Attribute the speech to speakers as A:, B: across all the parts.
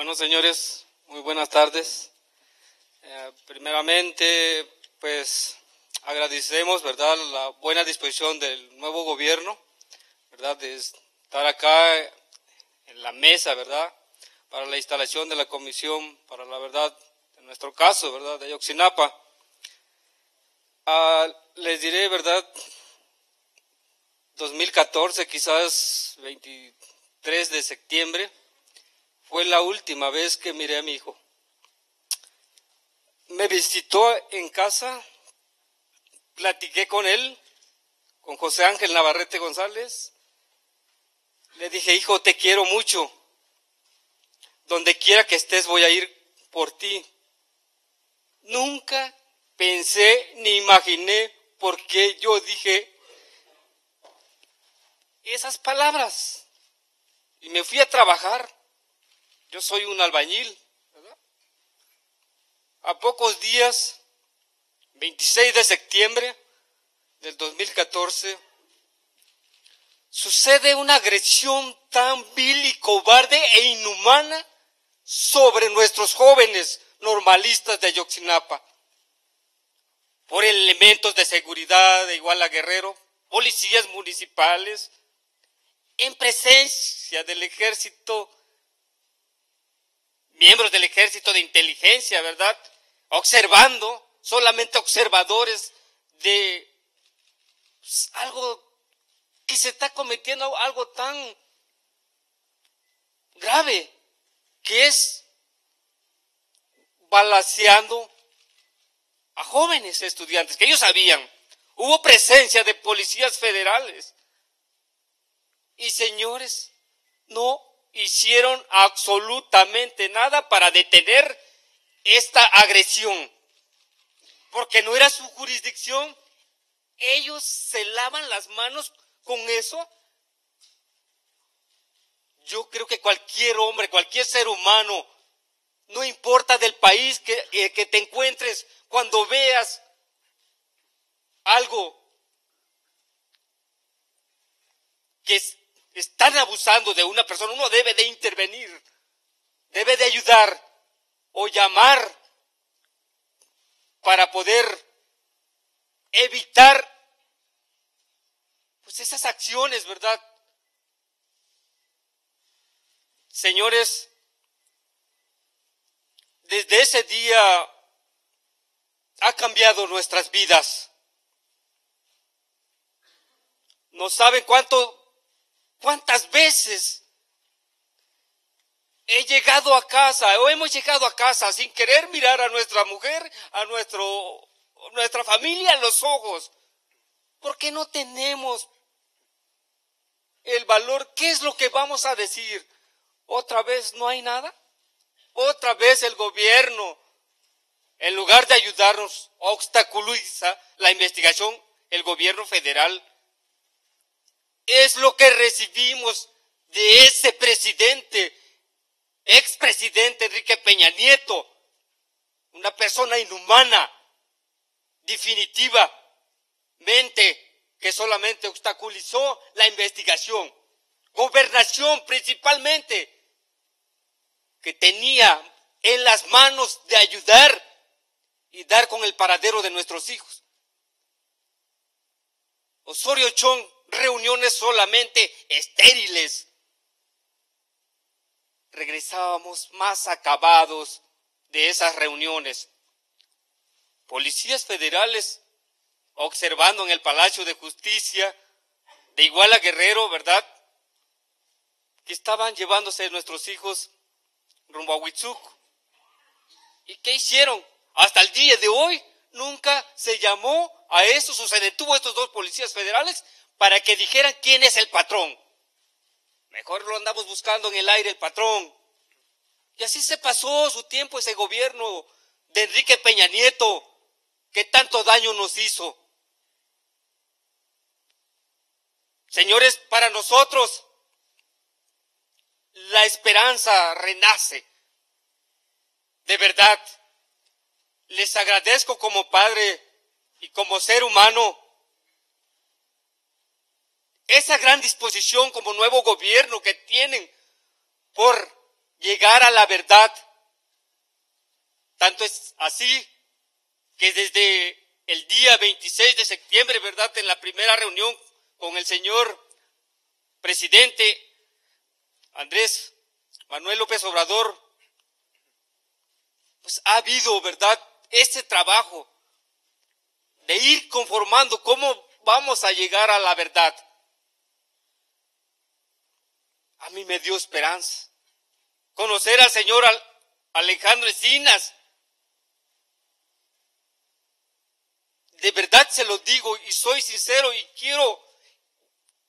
A: Bueno, señores, muy buenas tardes. Eh, primeramente, pues agradecemos, ¿verdad?, la buena disposición del nuevo gobierno, ¿verdad?, de estar acá en la mesa, ¿verdad?, para la instalación de la comisión, para la verdad, en nuestro caso, ¿verdad?, de Yoxinapa. Ah, les diré, ¿verdad?, 2014, quizás 23 de septiembre, fue la última vez que miré a mi hijo. Me visitó en casa, platiqué con él, con José Ángel Navarrete González. Le dije, hijo, te quiero mucho. Donde quiera que estés voy a ir por ti. Nunca pensé ni imaginé por qué yo dije esas palabras. Y me fui a trabajar. Yo soy un albañil. A pocos días, 26 de septiembre del 2014, sucede una agresión tan vil y cobarde e inhumana sobre nuestros jóvenes normalistas de Yoxinapa por elementos de seguridad de Iguala Guerrero, policías municipales, en presencia del ejército miembros del ejército de inteligencia, ¿verdad? Observando, solamente observadores de pues, algo que se está cometiendo, algo tan grave, que es balaseando a jóvenes estudiantes, que ellos sabían. Hubo presencia de policías federales. Y señores, no hicieron absolutamente nada para detener esta agresión, porque no era su jurisdicción. Ellos se lavan las manos con eso. Yo creo que cualquier hombre, cualquier ser humano, no importa del país que, eh, te encuentres, cuando veas algo que es están abusando de una persona, uno debe de intervenir, debe de ayudar o llamar para poder evitar pues esas acciones, ¿verdad? Señores, desde ese día ha cambiado nuestras vidas. No saben cuánto ¿Cuántas veces he llegado a casa o hemos llegado a casa sin querer mirar a nuestra mujer, a nuestro, nuestra familia en los ojos? Porque no tenemos el valor. ¿Qué es lo que vamos a decir? ¿Otra vez no hay nada? Otra vez el gobierno, en lugar de ayudarnos, obstaculiza la investigación, el gobierno federal es lo que recibimos de ese presidente, expresidente Enrique Peña Nieto, una persona inhumana, definitivamente, que solamente obstaculizó la investigación, gobernación principalmente, que tenía en las manos de ayudar y dar con el paradero de nuestros hijos. Osorio Chong reuniones solamente estériles. Regresábamos más acabados de esas reuniones. Policías federales observando en el Palacio de Justicia de Iguala Guerrero, ¿verdad? Que estaban llevándose nuestros hijos rumbo a Huitzuco. ¿Y qué hicieron? Hasta el día de hoy nunca se llamó a esos o se detuvo a estos dos policías federales para que dijeran quién es el patrón. Mejor lo andamos buscando en el aire el patrón. Y así se pasó su tiempo ese gobierno de Enrique Peña Nieto, que tanto daño nos hizo. Señores, para nosotros la esperanza renace. De verdad, les agradezco como padre y como ser humano esa gran disposición como nuevo gobierno que tienen por llegar a la verdad. Tanto es así que desde el día 26 de septiembre, ¿verdad? En la primera reunión con el señor presidente Andrés Manuel López Obrador, pues ha habido, ¿verdad? Este trabajo de ir conformando cómo vamos a llegar a la verdad. A mí me dio esperanza. Conocer al señor Alejandro Encinas. De verdad se lo digo y soy sincero y quiero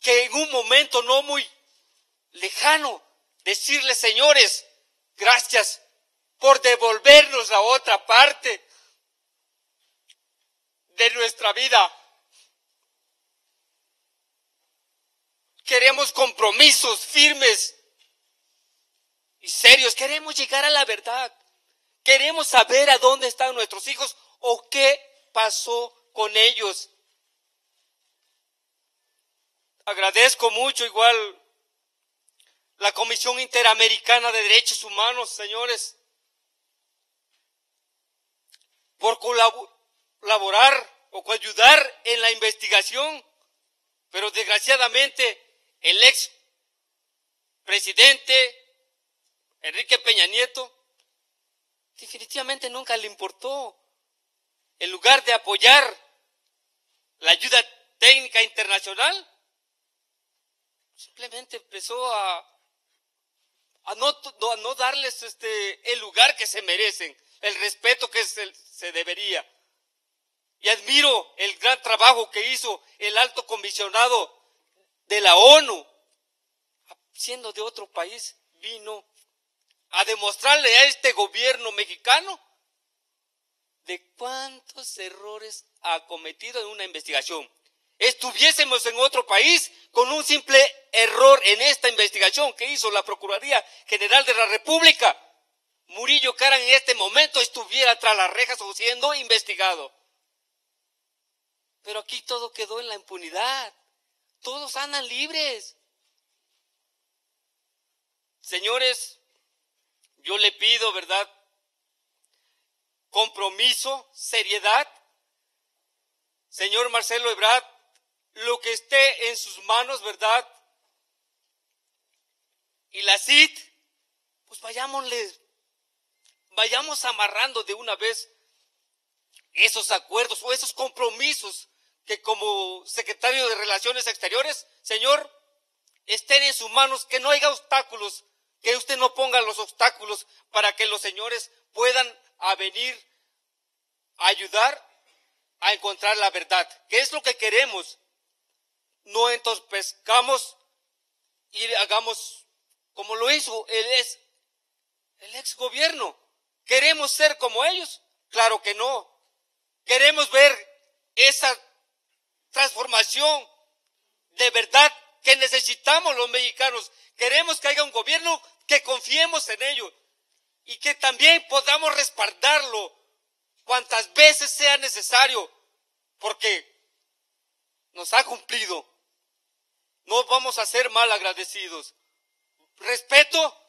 A: que en un momento no muy lejano decirle, señores, gracias por devolvernos la otra parte de nuestra vida. Queremos compromisos firmes y serios. Queremos llegar a la verdad. Queremos saber a dónde están nuestros hijos o qué pasó con ellos. Agradezco mucho igual la Comisión Interamericana de Derechos Humanos, señores, por colaborar o ayudar en la investigación, pero desgraciadamente el ex presidente Enrique Peña Nieto definitivamente nunca le importó. En lugar de apoyar la ayuda técnica internacional, simplemente empezó a, no, darles este, el lugar que se merecen, el respeto que se debería. Y admiro el gran trabajo que hizo el alto comisionado de la ONU, siendo de otro país, vino a demostrarle a este gobierno mexicano de cuántos errores ha cometido en una investigación estuviésemos en otro país con un simple error en esta investigación que hizo la Procuraduría General de la República, Murillo Cara en este momento estuviera tras las rejas o siendo investigado. Pero aquí todo quedó en la impunidad. Todos andan libres. Señores, yo le pido, ¿verdad? Compromiso, seriedad. Señor Marcelo Ebrard, lo que esté en sus manos, ¿verdad? Y la CID, pues vayámosle, vayamos amarrando de una vez esos acuerdos o esos compromisos que como secretario de Relaciones Exteriores, Señor, estén en sus manos, que no haya obstáculos, que usted no ponga los obstáculos para que los señores puedan venir a ayudar a encontrar la verdad, que es lo que queremos no entonces pescamos y hagamos como lo hizo el el ex gobierno. ¿Queremos ser como ellos? Claro que no. Queremos ver esa transformación de verdad que necesitamos los mexicanos. Queremos que haya un gobierno que confiemos en ello y que también podamos respaldarlo cuantas veces sea necesario, porque nos ha cumplido no vamos a ser mal agradecidos. Respeto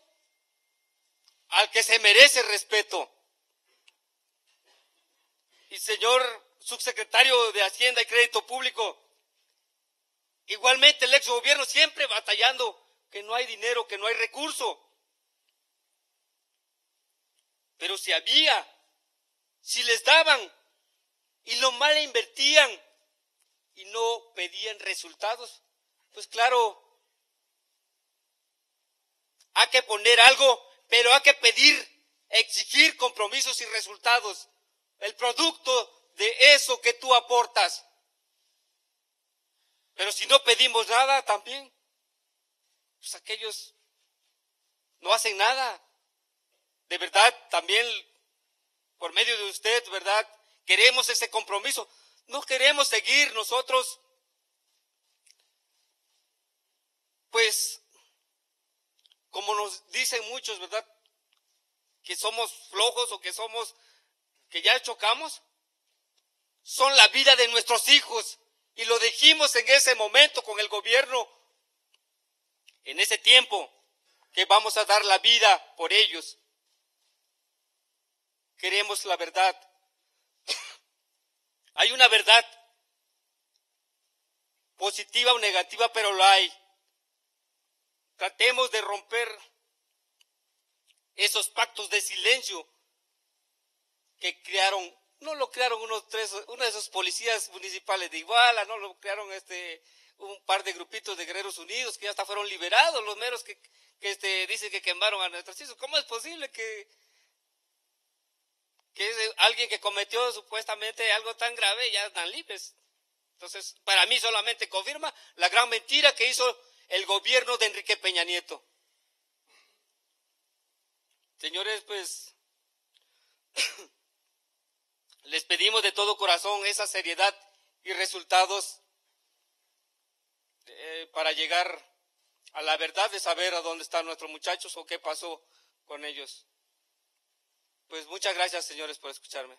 A: al que se merece respeto. Y señor subsecretario de Hacienda y Crédito Público, igualmente el ex gobierno siempre batallando que no hay dinero, que no hay recurso. Pero si había, si les daban y lo mal invertían y no pedían resultados, pues claro, hay que poner algo, pero hay que pedir, exigir compromisos y resultados. El producto de eso que tú aportas. Pero si no pedimos nada también, pues aquellos no hacen nada. De verdad, también por medio de usted, ¿verdad? Queremos ese compromiso. No queremos seguir nosotros pues, como nos dicen muchos, ¿verdad? Que somos flojos o que somos, que ya chocamos, son la vida de nuestros hijos. Y lo dijimos en ese momento con el gobierno, en ese tiempo, que vamos a dar la vida por ellos. Queremos la verdad. hay una verdad positiva o negativa, pero la hay. Tratemos de romper esos pactos de silencio que crearon, no lo crearon unos tres, uno de esos policías municipales de Iguala, no lo crearon este, un par de grupitos de guerreros unidos que ya hasta fueron liberados, los meros que, este, dicen que quemaron a nuestros hijos. ¿Cómo es posible que, alguien que cometió supuestamente algo tan grave ya están libres? Entonces, para mí solamente confirma la gran mentira que hizo el gobierno de Enrique Peña Nieto. Señores, pues les pedimos de todo corazón esa seriedad y resultados eh, para llegar a la verdad de saber a dónde están nuestros muchachos o qué pasó con ellos. Pues muchas gracias, señores, por escucharme.